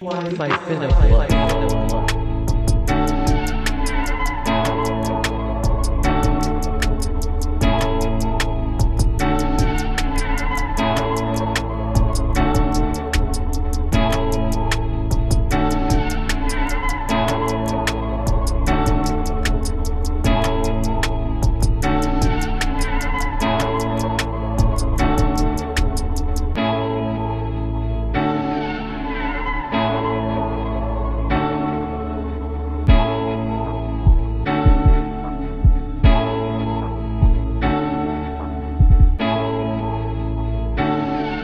Why my fin of life?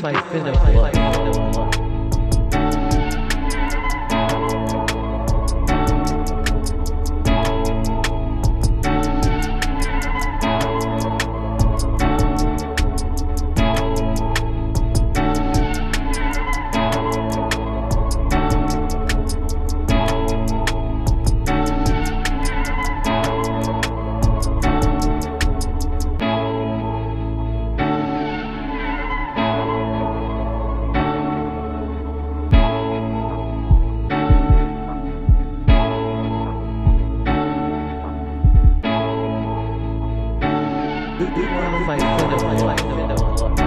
life in a flow. 反正都别玩了，别玩了，别玩了。